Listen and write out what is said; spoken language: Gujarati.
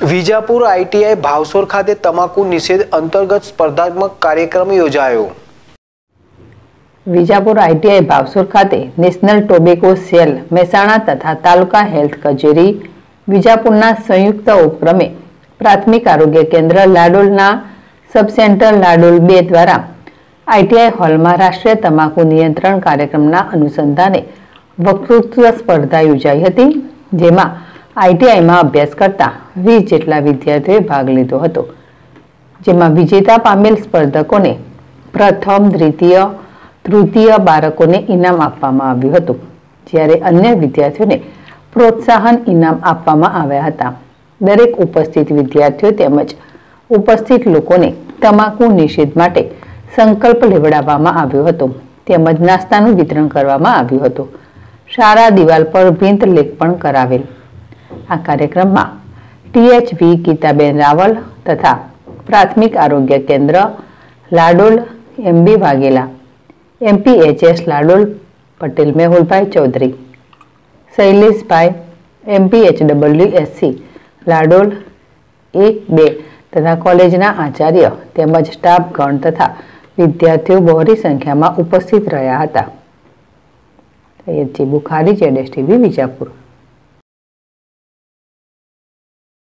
વિજાપુર આઈટીઆઈ ભાવસોર ખાતે તમાકુ નિષેધ અંતર્ગત સ્પર્ધાત્મક કાર્યક્રમ યોજાયો. વિજાપુર આઈટીઆઈ ભાવસોર ખાતે નેશનલ ટોબેકો સેલ મહેસાણા તથા તાલુકા હેલ્થ કચેરી વિજાપુરના સંયુક્ત ઉપક્રમે પ્રાથમિક આરોગ્ય કેન્દ્ર લાડોલના સબસેન્ટર લાડોલ બે દ્વારા આઈટીઆઈ હોલમાં રાષ્ટ્રીય તમાકુ નિયંત્રણ કાર્યક્રમના અનુસંધાને વક્તૃત્વ સ્પર્ધા યોજાઈ હતી, જેમાં આઈટીઆઈમાં અભ્યાસ કરતા વીસ જેટલા વિદ્યાર્થીઓએ ભાગ લીધો હતો, જેમાં વિજેતા પામેલ સ્પર્ધકોને પ્રથમ, દ્વિતીય, તૃતીય બાળકોને ઇનામ આપવામાં આવ્યું હતું, જ્યારે અન્ય વિદ્યાર્થીઓને પ્રોત્સાહન ઇનામ આપવામાં આવ્યા હતા. દરેક ઉપસ્થિત વિદ્યાર્થીઓ તેમજ ઉપસ્થિત લોકોને તમાકુ નિષેધ માટે સંકલ્પ લેવડાવવામાં આવ્યો હતો, તેમજ નાસ્તાનું વિતરણ કરવામાં આવ્યું હતું. શાળા દિવાલ પર ભીંત લેખ પણ કરાવેલ આ કાર્યક્રમમાં ટીએચવી ગીતાબેન રાવલ તથા પ્રાથમિક આરોગ્ય કેન્દ્ર Ladol MB Vaghela MPHS Ladol Patel Mehulbhai Chaudhari, Shaileshbhai MPHWSC Ladol એક બે તથા કોલેજના આચાર્ય તેમજ સ્ટાફગણ તથા વિદ્યાર્થીઓ બહોળી સંખ્યામાં ઉપસ્થિત રહ્યા હતા. સૈયદજી બુખારી, જેડેશ ટીવી, વિજાપુર.